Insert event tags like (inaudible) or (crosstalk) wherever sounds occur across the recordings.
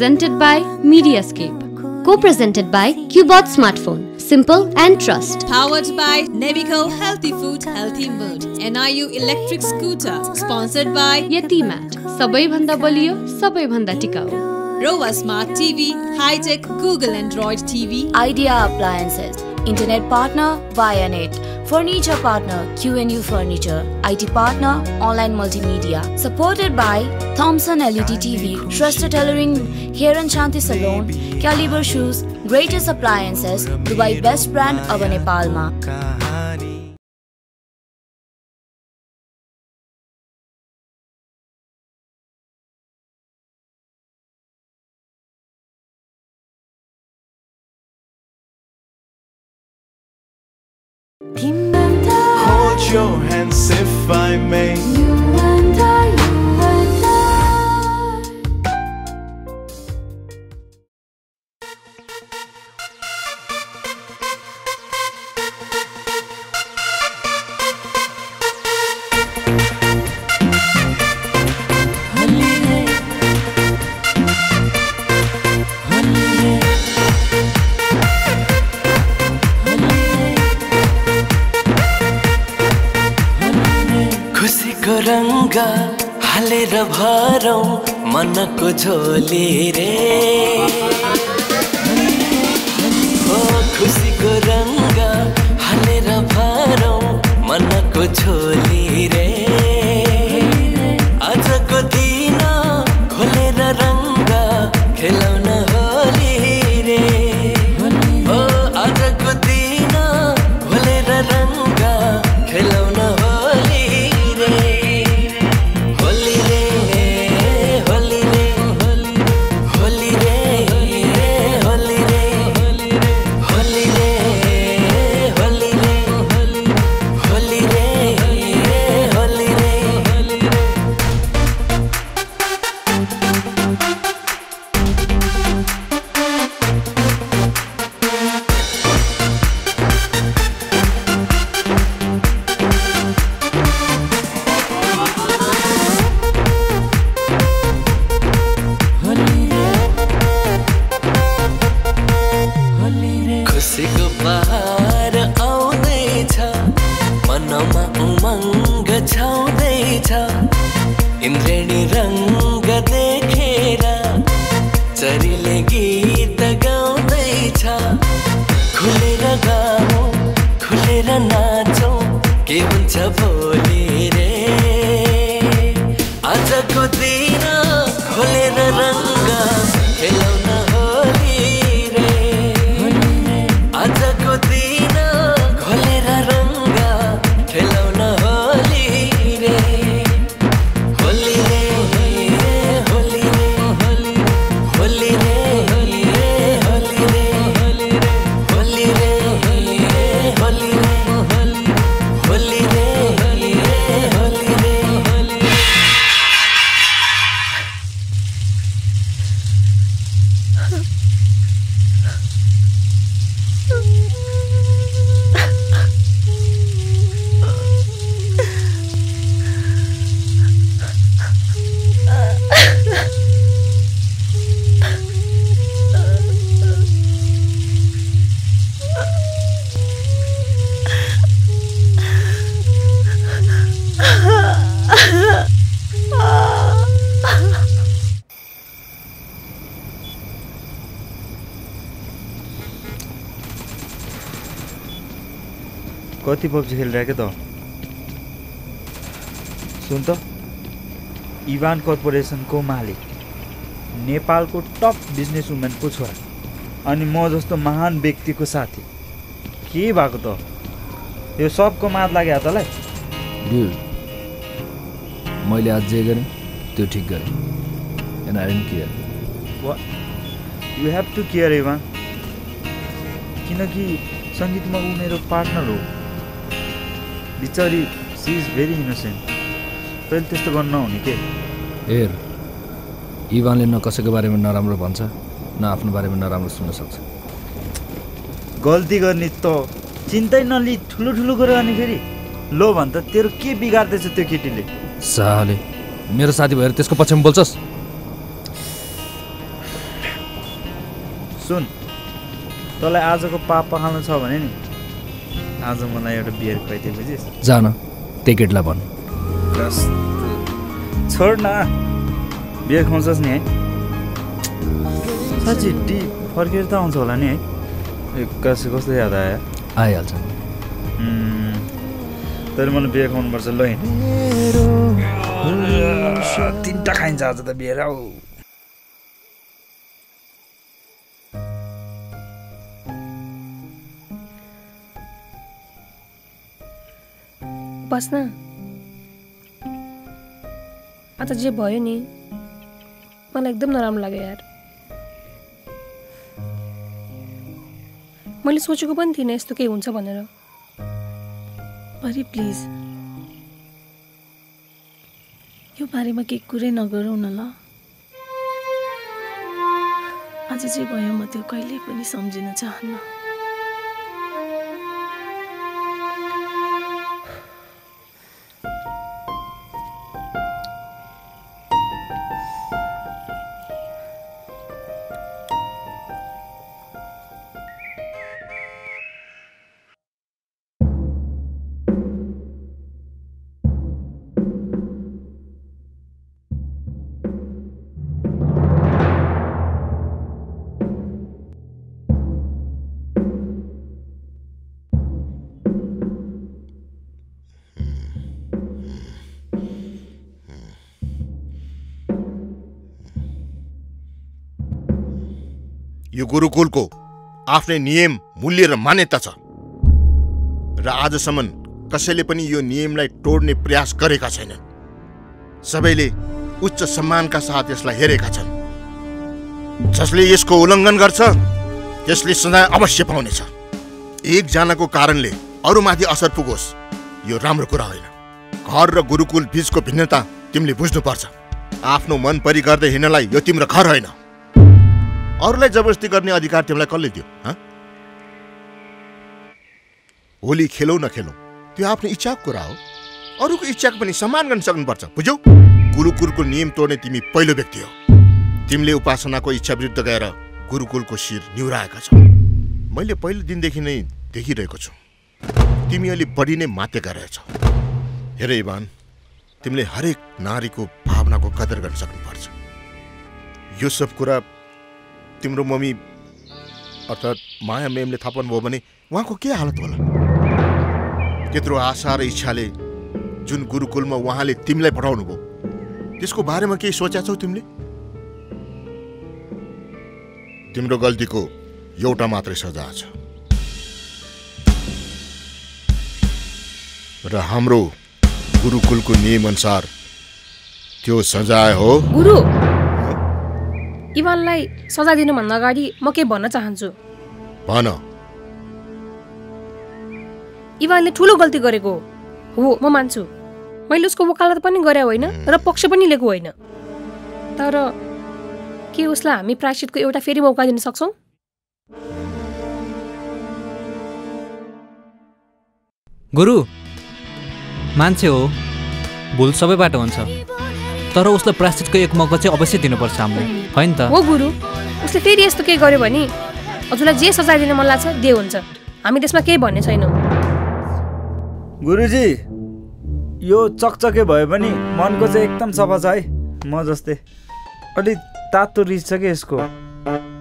presented by Mediascape. Co-presented by Cubot Smartphone. Simple and trust. Powered by Nevico Healthy Food, Healthy Mood. NIU Electric Scooter. Sponsored by यतिम्याट सबैभन्दा बलियो सबैभन्दा टिकाउ Rowa Smart TV, High-Tech Google Android TV. Idea Appliances, Internet Partner Vianet, Furniture Partner QNU Furniture, IT Partner Online Multimedia, supported by Thomson LED TV, Shrestha Tailoring, Hair and Shanti Salon, Caliber Shoes, Greatest Appliances, Dubai Best Brand of Nepalma. Hold your hands if I may. You रङ्ग हालेर भरौँ मनको झोली रे। ओ खुसीको रङ्ग हालेर भरौँ मनको झोली कति पब्जी खेलिरहेको त सुन त इभान कर्पोरेसनको मालिक नेपालको टप बिजनेस वुमेनको छोरा अनि म जस्तो महान व्यक्तिको साथी। के भएको त यो सबको मात लाग्यो तँलाई मैले आज जे गरेँ त्यो ठिक गरेँ। And I don't care you have to care even किनकि सङ्गीतमा ऊ मेरो पार्टनर हो। बिचारी सी इज भेरी इनोसेन्ट तैँले त्यस्तो गर्नु नहुने के हेर इभानले न कसैको बारेमा नराम्रो भन्छ न आफ्नो बारेमा नराम्रो सुन्न सक्छ गल्ती गर्ने त चिन्तै नलि ठुलो ठुलो गरेर अनि फेरि लो भन् त तेरो के बिगार्दैछ त्यो केटीले साले मेरो साथी भएर त्यसको पछाडि बोल्छस् सुन तँलाई आजको पाप पखाल्नु छ भने नि आज मलाई एउटा बियर खुवाइदिए बुझिस्? जान त्यही केटलाई कस्तो? छोड न। बियर खुवाउँछस् नि है। साँच्ची डी फर्केर त आउँछ होला नि है। एक्कासी कस्तो याद आयो? आइहाल्छ। तर मलाई बियर खुवाउनुपर्छ ल। तिनवटा खाइन्छ आज त बियर आऊ बस्न। आज जे भयो नि मलाई एकदम नराम्रो लाग्यो यार। मैले सोचेको पनि थिइनँ यस्तो केही हुन्छ भनेर। अरे प्लिज। यो बारेमा केही कुरै नगरौँ न ल। आज जे भयो म त्यो कहिले पनि सम्झिन चाहन्न। यो गुरुकुलको आफ्नै नियम मूल्य र मान्यता छ। र आजसम्म कसैले पनि यो नियमलाई तोड्ने प्रयास गरेका छैनन्। सबैले उच्च सम्मानका साथ यसलाई हेरेका छन्। जसले यसको उल्लङ्घन गर्छ त्यसले सजाय अवश्य पाउनेछ। एकजनाको कारणले अरूमाथि असर पुगोस् यो राम्रो कुरा होइन। घर र गुरुकुल बीचको भिन्नता तिमीले बुझ्नुपर्छ। आफ्नो मन परि गर्दै हिँड्नलाई यो तिम्रो घर होइन। अरूलाई जबरजस्ती गर्ने अधिकार तिमीलाई कसले दियो होली खेलौ नखेलौ त्यो आफ्नो इच्छाको कुरा हो। अरूको इच्छाको पनि सम्मान गर्न सक्नुपर्छ बुझ्यौ? गुरुकुलको नियम तोड्ने तिमी पहिलो व्यक्ति हो। तिमीले उपासनाको इच्छा विरुद्ध गएर गुरुकुलको शिर निहुराएका छौ। मैले पहिलो दिनदेखि नै देखिरहेको छु। तिमी अलि बढी नै मातेका रहेछौ। हेर इभान तिमीले हरेक नारीको भावनाको कदर गर्न सक्नुपर्छ। यो सब कुरा तिम्रो मम्मी अर्थात् माया मेमले थाहा पाउनुभयो भने उहाँको के हालत होला? त्यत्रो आशा र इच्छाले जुन गुरुकुलमा उहाँले तिमीलाई पठाउनु भयो त्यसको बारेमा केही सोचेका छौ तिमीले? तिम्रो गल्तीको एउटा मात्रै सजाय छ। र हाम्रो गुरुकुलको नियम अनुसार त्यो सजाय हो। गुरु! इवानलाई सजाय दिनुभन्दा अगाडि म के भन्न चाहन्छु? भन। इवानले ठुलो गल्ती गरेको हो। हो म मान्छु। मैले उसको वकालत पनि गरे होइन र पक्ष पनि लिएको होइन। तर के उसलाई हामी प्रायश्चितको एउटा फेरि मौका दिन सक्छौँ? गुरु मान्छे हो। भुल सबैबाट हुन्छ। तर उसलाई प्रायश्चितको एक मौका चाहिँ अवश्य दिनुपर्छ हामीले होइन त? हो गुरु। उसले फेरि यस्तो केही गर्यो भने हजुरलाई जे सजाय दिन मन लाग्छ दे हुन्छ। हामी त्यसमा केही भन्ने छैनौँ। गुरुजी यो चकचके भए पनि मनको चाहिँ एकदम सफा छ है म जस्तै। अलि तातो रिस छ कि यसको।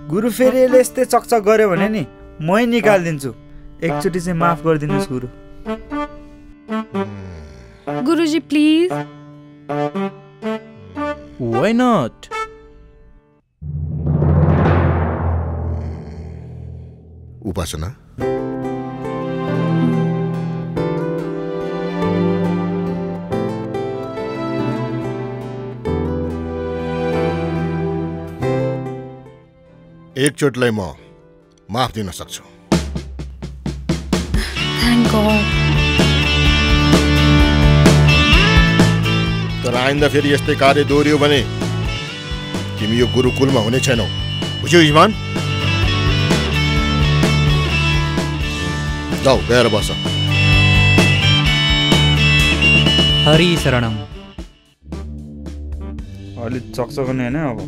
गुरु फेरि यसले यस्तै चकचक गर्यो भने नि मै निकालिदिन्छु। एकचोटि चाहिँ माफ गरिदिनुहोस् गुरु। गुरुजी प्लिज। वाइ नट उपासना एकचोटलाई म माफ़ दिन सक्छु। थ्याङ्क गड तर आइन्दा फेरि यस्तै कार्य दोहोरियो भने तिमी यो गुरुकुलमा हुने छैनौ। बुझ्यौ इमान जाऊ गएर बस। हरि शरणम। अलिक चकचक नै होइन अब।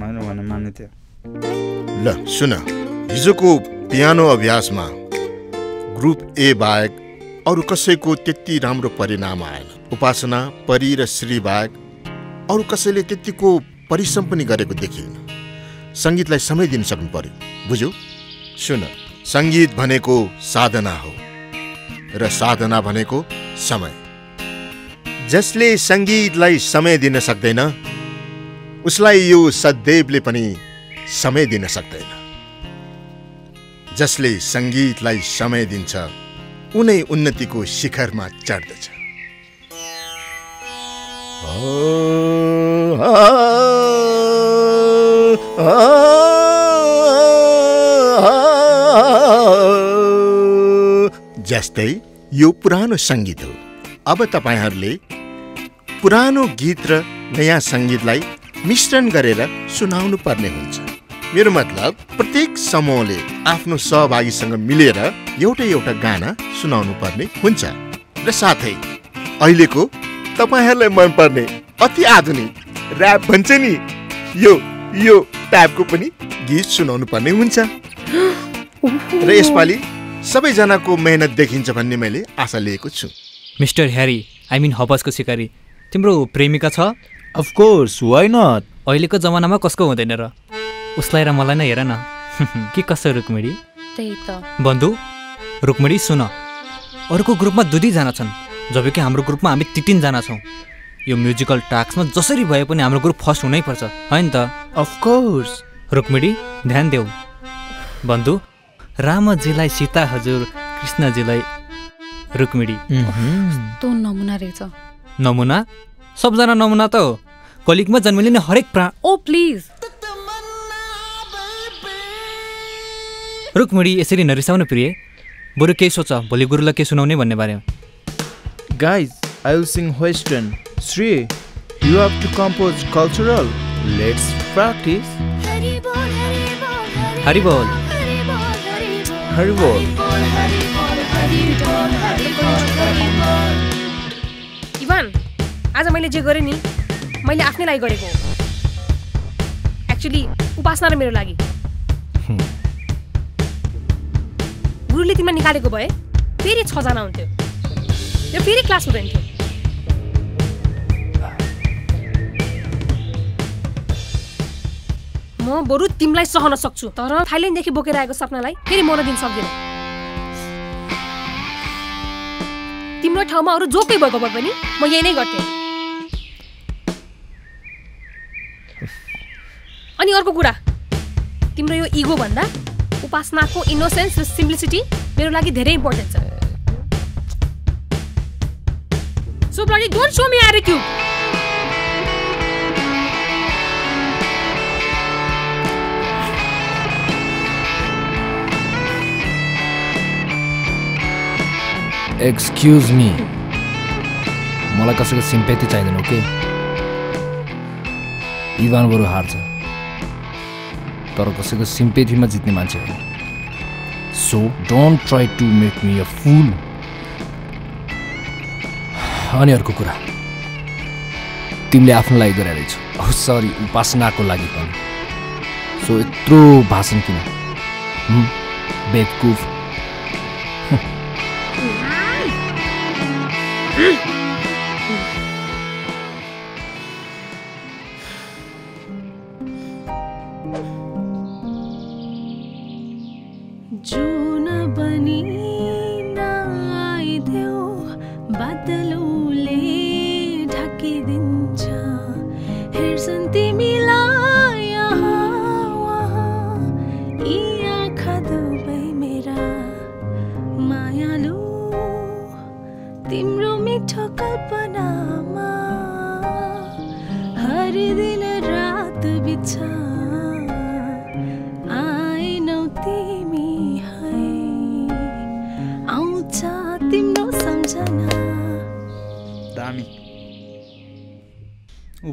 मैले भने मान्ने थियो ल सुन। हिजोको पियानो अभ्यासमा ग्रुप ए बाहेक अरू कसैको त्यति राम्रो परिणाम आएन। उपासना परि र श्री बाहेक अरू कसैले त्यतिको परिश्रम पनि गरेको देखिएन। सङ्गीतलाई समय दिन सक्नु पर्यो बुझ्यौ? सुन सङ्गीत भनेको साधना हो र साधना भनेको समय। जसले सङ्गीतलाई समय दिन सक्दैन उसलाई यो सदैवले पनि समय दिन सक्दैन। जसले सङ्गीतलाई समय दिन्छ उनै उन्नतिको शिखरमा चढ्दछ। जस्तै यो पुरानो सङ्गीत हो। अब तपाईँहरूले पुरानो गीत र नयाँ सङ्गीतलाई मिश्रण गरेर सुनाउनु पर्ने हुन्छ। मेरो मतलब प्रत्येक समूहले आफ्नो सहभागीसँग मिलेर एउटा एउटा गाना सुनाउनु पर्ने हुन्छ। र साथै अहिलेको तपाईँहरूलाई मनपर्ने अति आधुनिक ऱ्याप भन्छ नि यो यो टाइपको पनि गीत सुनाउनु पर्ने हुन्छ। र यसपालि सबैजनाको मेहनत देखिन्छ भन्ने मैले आशा लिएको छु। मिस्टर ह्यारी आई मिन हबसको सिकारी तिम्रो प्रेमिका छ? अफकोर्स वाइ नट अहिलेको जमानामा कसको हुँदैन र? उसलाई र मलाई नै हेर न। (laughs) के कसो त्यही त। बन्धु रुक्मिडी सुन। अरूको ग्रुपमा दुई दुईजना छन्। जबकि हाम्रो ग्रुपमा हामी ती तिनजना छौँ। यो म्युजिकल टास्कमा जसरी भए पनि हाम्रो ग्रुप फर्स्ट हुनैपर्छ होइन त। अफकोर्स रुक्मिडी ध्यान देऊ। बन्धु रामजीलाई सीता हजुर कृष्णजीलाई रुक्मिडी तो नमुना रहेछ। नमुना? सबजना नमुना त हो। कलिगमा जन्मिने हरेक प्रा ओ प्लिज रुक्मिडी यसरी नरिसाउनु प्रिय बरु केही सोच भोलि गुरुलाई के सुनाउने भन्ने बारेमा Guys, I will sing Western. Sri, you have to compose cultural. Let's practice. Hari बोल Hari bol. इभान आज मैले जे गरेँ नि मैले आफ्नै लागि गरेको हो। एक्चुली उपासना र मेरो लागि। गुरुले तिमीलाई निकालेको भए फेरि छजना हुन्थ्यो। यो फेरि क्लास हुँदैन थियो। म बरु तिमीलाई सहन सक्छु तर थाइल्यान्डदेखि बोकेर आएको सपनालाई फेरि मर्न दिन सक्दिनँ। तिम्रो ठाउँमा अरू जो कोही भएको भए पनि म यही नै गर्थेँ। (laughs) अनि अर्को कुरा। तिम्रो यो इगो भन्दा उपासनाको इनोसेन्स र सिम्प्लिसिटी मेरो लागि धेरै इम्पोर्टेन्ट छ। So bloody don't show me excuse me मलाई कसैको सिम्पेती चाहिँदैन ओके इभान बरु हार्छ। तर कसैको सिम्पेथीमा जित्ने मान्छे होइन। So don't try to make me a fool अनि अर्को कुरा। तिमीले आफ्नो लागि गरेर रहेछौ सरी उपासनाको लागि पनि। सो यत्रो भाषण किन? बेवकुफ। बादलले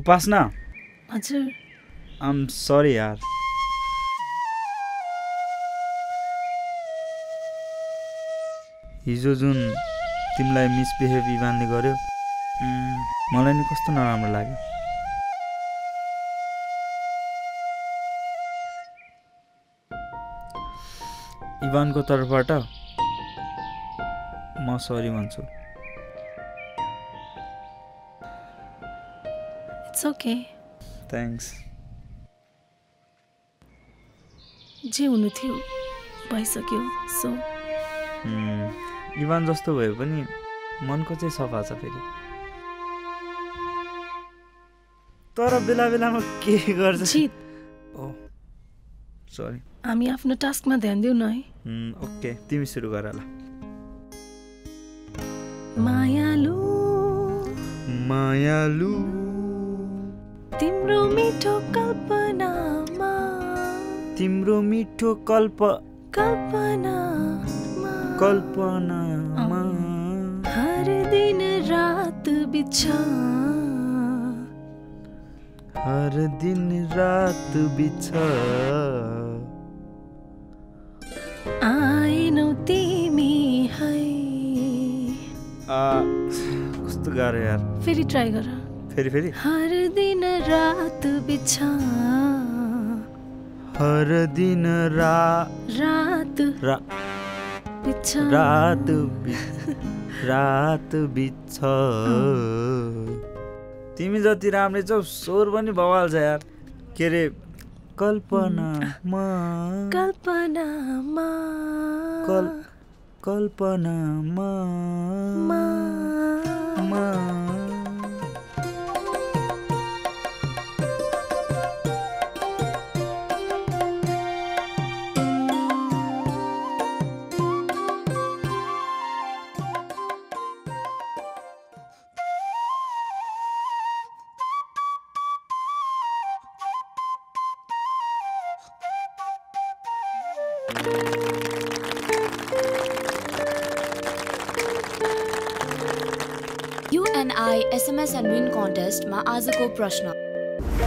उपासना। हजुर। आम सरी यार। हिजो जुन तिमीलाई मिसबिहेभ इभानले गर्यो मलाई नि कस्तो नराम्रो लाग्यो। इभानको तर्फबाट म सरी भन्छु। ओके थ्याङ्क्स जे हुनु थियो भइसक्यो सो इभान जस्तो भए पनि मनको चाहिँ सफा छ फेरि। तर बेला बेलामा के गर्छ? ओ सरी हामी आफ्नो टास्कमा ध्यान दिउँ न है। ओके तिमी सुरु गर ल। मायालु। मायालु। तिम्रो मिठो कल्पनामा। तिम्रो मिठो कल्प कल्पनामा। कल्पनामा। हर दिन रात बिछा। हर दिन रात बिछ। आएनौ तिमी है। आ, कस्तो गाह्रो यार। फेरि ट्राई गर। फेरि फेरि? हर दिन रात बिछा। हर दिन रा रात रा बिछा। रात बि- रात बिछ। तिमी जति राम्रै छौ स्वर पनि बवाल छ यार। के अरे कल्पनामा कल्पनामा कल कल्पनामा युएनआई एसएमएस एन्ड विन कन्टेस्टमा आजको प्रश्न।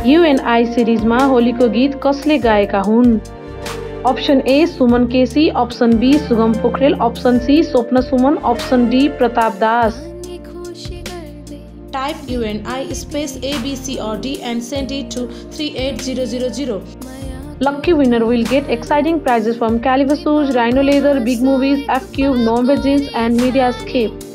युएनआई सिरिजमा होलीको गीत कसले गाएका हुन्? Option A Suman KC option B Sugam Pokharel option C Swapna Suman option D Pratap Das. Type UNI space A, B, C, or D and send it to 38000. Lucky winner will get exciting prizes from Caliber Shoes, Rhino Leather, Big Movies, F Cube, Jeans, and Mediascape.